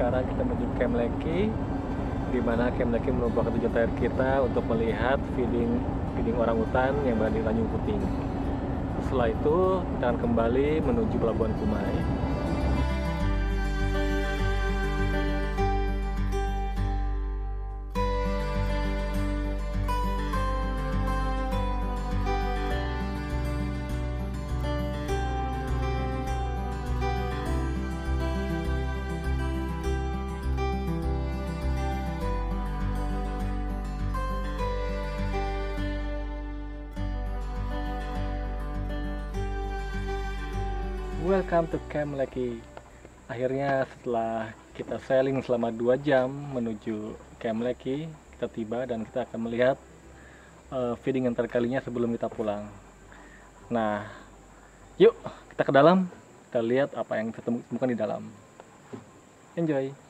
sekarang kita menuju Camp Leki di mana Camp Leki merupakan tujuan terakhir kita untuk melihat feeding feeding orang hutan yang berada di Tanjung Puting. Setelah itu kita akan kembali menuju Pelabuhan Kumai. Welcome to Camp Leki. Akhirnya setelah kita sailing selama 2 jam menuju Camp Leki, kita tiba dan kita akan melihat uh, feeding yang terkalinya sebelum kita pulang. Nah, yuk kita ke dalam, kita lihat apa yang kita temukan di dalam. Enjoy!